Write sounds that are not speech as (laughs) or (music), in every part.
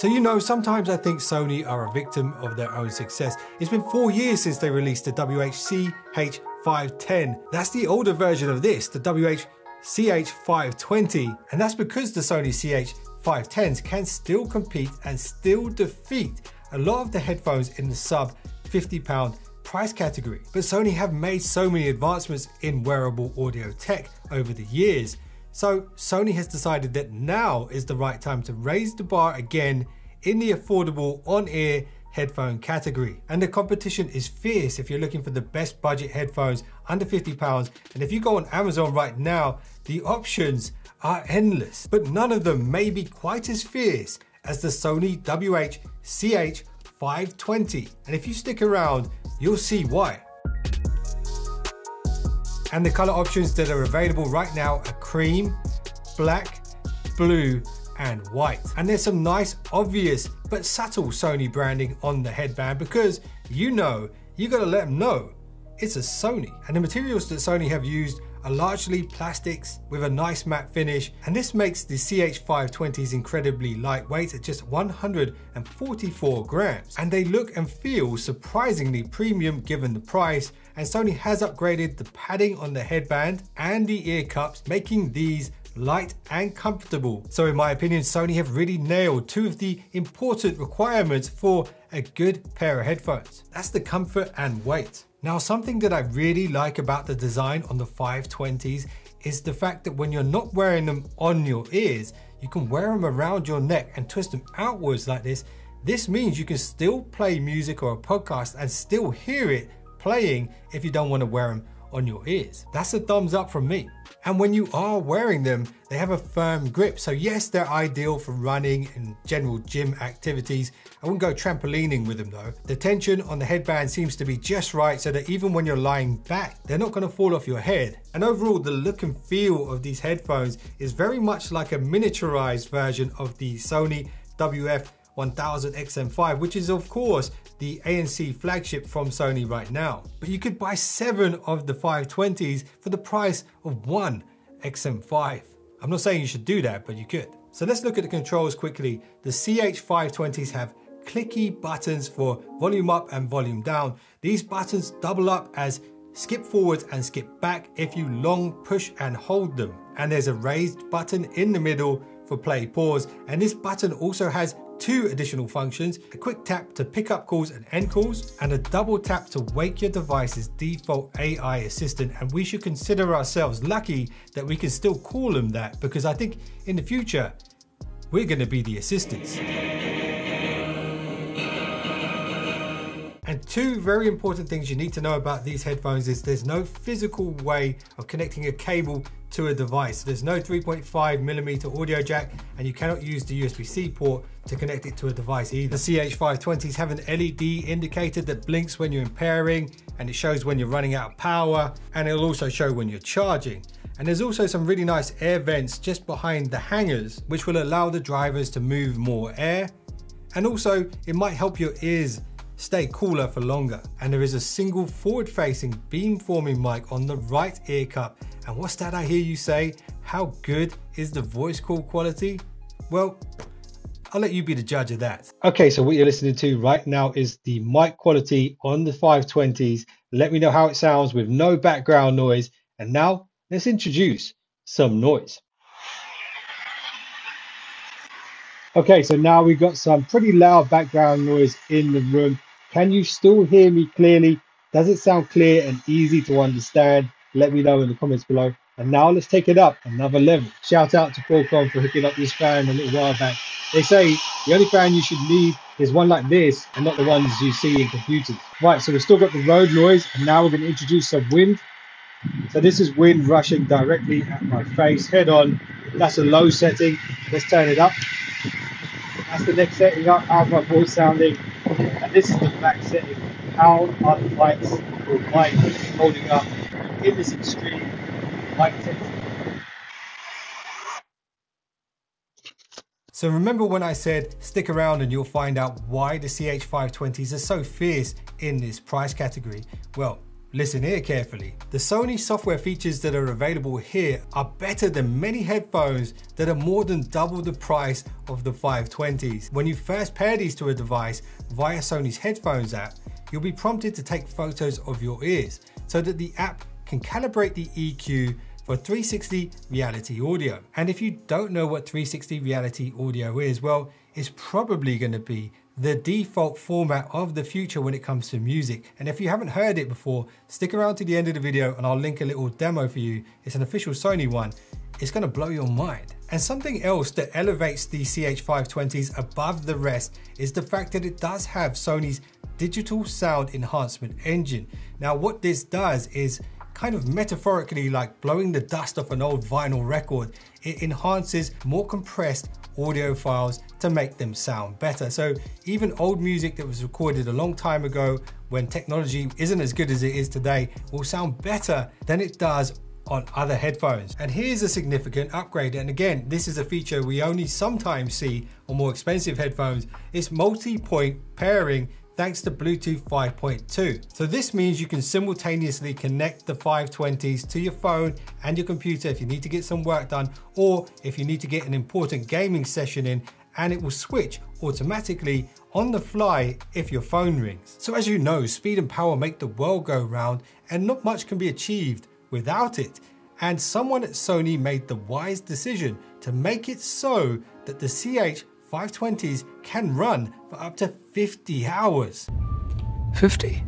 So you know, sometimes I think Sony are a victim of their own success. It's been four years since they released the WH-CH510. That's the older version of this, the WH-CH520. And that's because the Sony CH510s can still compete and still defeat a lot of the headphones in the sub 50 pound price category. But Sony have made so many advancements in wearable audio tech over the years so Sony has decided that now is the right time to raise the bar again in the affordable on-ear headphone category. And the competition is fierce if you're looking for the best budget headphones under 50 pounds. And if you go on Amazon right now, the options are endless, but none of them may be quite as fierce as the Sony WH-CH520. And if you stick around, you'll see why. And the color options that are available right now are cream, black, blue, and white. And there's some nice, obvious, but subtle Sony branding on the headband because you know, you gotta let them know it's a Sony. And the materials that Sony have used are largely plastics with a nice matte finish and this makes the CH520s incredibly lightweight at just 144 grams and they look and feel surprisingly premium given the price and Sony has upgraded the padding on the headband and the ear cups making these light and comfortable. So in my opinion, Sony have really nailed two of the important requirements for a good pair of headphones. That's the comfort and weight. Now, something that I really like about the design on the 520s is the fact that when you're not wearing them on your ears, you can wear them around your neck and twist them outwards like this. This means you can still play music or a podcast and still hear it playing if you don't want to wear them on your ears. That's a thumbs up from me. And when you are wearing them, they have a firm grip. So yes, they're ideal for running and general gym activities. I wouldn't go trampolining with them though. The tension on the headband seems to be just right so that even when you're lying back, they're not gonna fall off your head. And overall, the look and feel of these headphones is very much like a miniaturized version of the Sony WF 1000 XM5, which is of course the ANC flagship from Sony right now. But you could buy seven of the 520s for the price of one XM5. I'm not saying you should do that, but you could. So let's look at the controls quickly. The CH520s have clicky buttons for volume up and volume down. These buttons double up as skip forwards and skip back if you long push and hold them. And there's a raised button in the middle for play pause. And this button also has two additional functions, a quick tap to pick up calls and end calls, and a double tap to wake your device's default AI assistant. And we should consider ourselves lucky that we can still call them that because I think in the future, we're gonna be the assistants. Two very important things you need to know about these headphones is there's no physical way of connecting a cable to a device. There's no 3.5 millimeter audio jack and you cannot use the USB-C port to connect it to a device either. The CH520s have an LED indicator that blinks when you're in pairing and it shows when you're running out of power and it'll also show when you're charging. And there's also some really nice air vents just behind the hangers which will allow the drivers to move more air and also it might help your ears stay cooler for longer. And there is a single forward facing beam forming mic on the right ear cup. And what's that I hear you say? How good is the voice call quality? Well, I'll let you be the judge of that. Okay, so what you're listening to right now is the mic quality on the 520s. Let me know how it sounds with no background noise. And now let's introduce some noise. Okay, so now we've got some pretty loud background noise in the room. Can you still hear me clearly? Does it sound clear and easy to understand? Let me know in the comments below. And now let's take it up another level. Shout out to Qualcomm for hooking up this fan a little while back. They say the only fan you should need is one like this and not the ones you see in computers. Right, so we've still got the road noise and now we're going to introduce some wind. So this is wind rushing directly at my face head on. That's a low setting. Let's turn it up. That's the next setting up. How's my voice sounding? And this is the back setting. How are the lights or mic holding up in this extreme light intensity? So remember when I said stick around and you'll find out why the CH520s are so fierce in this price category? Well, Listen here carefully. The Sony software features that are available here are better than many headphones that are more than double the price of the 520s. When you first pair these to a device via Sony's headphones app, you'll be prompted to take photos of your ears so that the app can calibrate the EQ for 360 reality audio. And if you don't know what 360 reality audio is, well, it's probably going to be the default format of the future when it comes to music. And if you haven't heard it before, stick around to the end of the video and I'll link a little demo for you. It's an official Sony one. It's gonna blow your mind. And something else that elevates the CH520s above the rest is the fact that it does have Sony's digital sound enhancement engine. Now what this does is kind of metaphorically like blowing the dust off an old vinyl record. It enhances more compressed audio files to make them sound better. So even old music that was recorded a long time ago when technology isn't as good as it is today will sound better than it does on other headphones. And here's a significant upgrade. And again, this is a feature we only sometimes see on more expensive headphones. It's multi-point pairing thanks to Bluetooth 5.2. So this means you can simultaneously connect the 520s to your phone and your computer if you need to get some work done or if you need to get an important gaming session in and it will switch automatically on the fly if your phone rings. So as you know, speed and power make the world go round and not much can be achieved without it. And someone at Sony made the wise decision to make it so that the CH 520s can run for up to 50 hours. 50?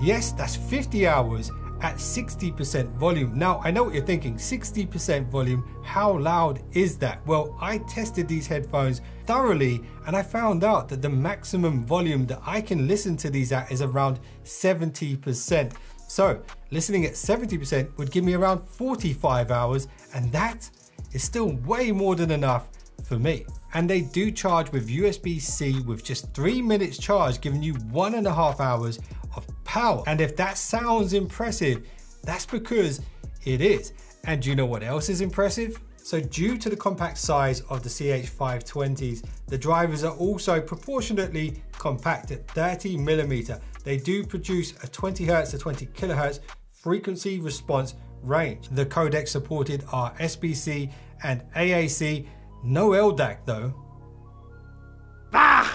Yes, that's 50 hours at 60% volume. Now, I know what you're thinking 60% volume, how loud is that? Well, I tested these headphones thoroughly and I found out that the maximum volume that I can listen to these at is around 70%. So, listening at 70% would give me around 45 hours, and that is still way more than enough for me. And they do charge with USB-C with just three minutes charge, giving you one and a half hours of power. And if that sounds impressive, that's because it is. And do you know what else is impressive? So due to the compact size of the CH520s, the drivers are also proportionately compact at 30 millimeter. They do produce a 20 hertz to 20 kilohertz frequency response range. The codecs supported are SBC and AAC no LDAC though. Bah!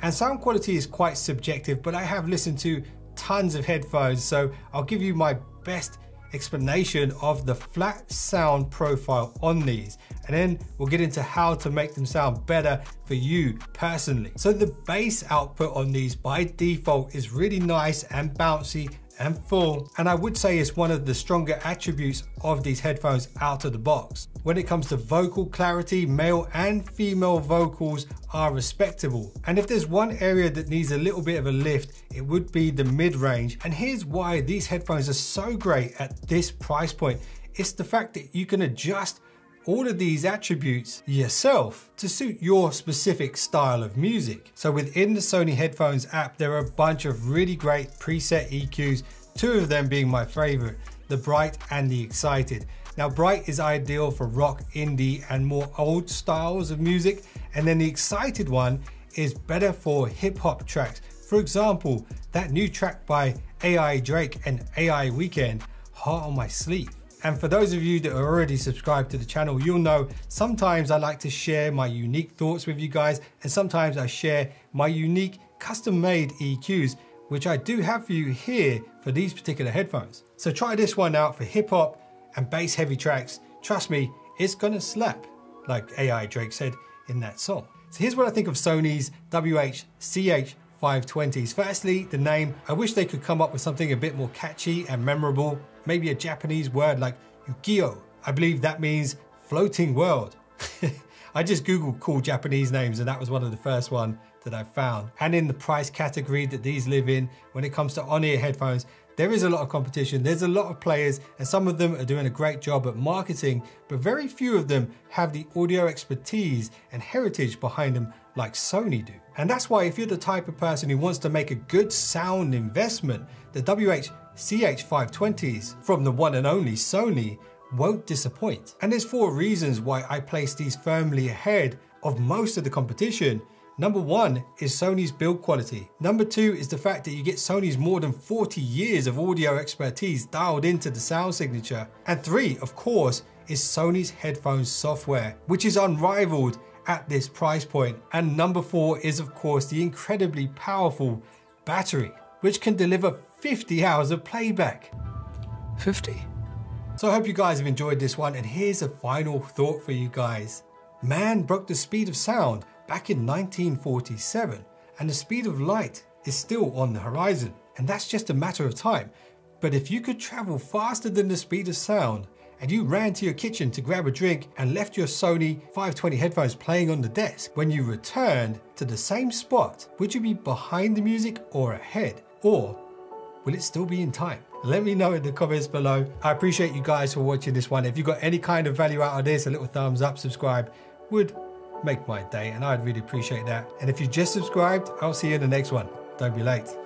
And sound quality is quite subjective, but I have listened to tons of headphones, so I'll give you my best explanation of the flat sound profile on these and then we'll get into how to make them sound better for you personally. So the bass output on these by default is really nice and bouncy and full and I would say it's one of the stronger attributes of these headphones out of the box. When it comes to vocal clarity, male and female vocals are respectable. And if there's one area that needs a little bit of a lift, it would be the mid-range. And here's why these headphones are so great at this price point. It's the fact that you can adjust all of these attributes yourself to suit your specific style of music. So within the Sony headphones app, there are a bunch of really great preset EQs, two of them being my favorite, the Bright and the Excited. Now Bright is ideal for rock, indie and more old styles of music. And then the Excited one is better for hip hop tracks. For example, that new track by AI Drake and AI Weeknd, Heart on My Sleeve. And for those of you that are already subscribed to the channel, you'll know sometimes I like to share my unique thoughts with you guys, and sometimes I share my unique custom made EQs, which I do have for you here for these particular headphones. So try this one out for hip hop and bass heavy tracks. Trust me, it's gonna slap, like AI Drake said in that song. So here's what I think of Sony's WH-CH 520s. Firstly, the name. I wish they could come up with something a bit more catchy and memorable maybe a Japanese word like Ukiyo. I believe that means floating world. (laughs) I just Googled cool Japanese names and that was one of the first one that I found. And in the price category that these live in, when it comes to on-ear headphones, there is a lot of competition. There's a lot of players and some of them are doing a great job at marketing, but very few of them have the audio expertise and heritage behind them like Sony do. And that's why if you're the type of person who wants to make a good sound investment, the WH CH520s from the one and only Sony won't disappoint. And there's four reasons why I place these firmly ahead of most of the competition Number one is Sony's build quality. Number two is the fact that you get Sony's more than 40 years of audio expertise dialed into the sound signature. And three, of course, is Sony's headphones software, which is unrivaled at this price point. And number four is of course the incredibly powerful battery, which can deliver 50 hours of playback. 50? So I hope you guys have enjoyed this one and here's a final thought for you guys. Man broke the speed of sound back in 1947 and the speed of light is still on the horizon and that's just a matter of time. But if you could travel faster than the speed of sound and you ran to your kitchen to grab a drink and left your Sony 520 headphones playing on the desk, when you returned to the same spot, would you be behind the music or ahead? Or will it still be in time? Let me know in the comments below. I appreciate you guys for watching this one. If you got any kind of value out of this, a little thumbs up, subscribe would make my day and I'd really appreciate that. And if you just subscribed, I'll see you in the next one. Don't be late.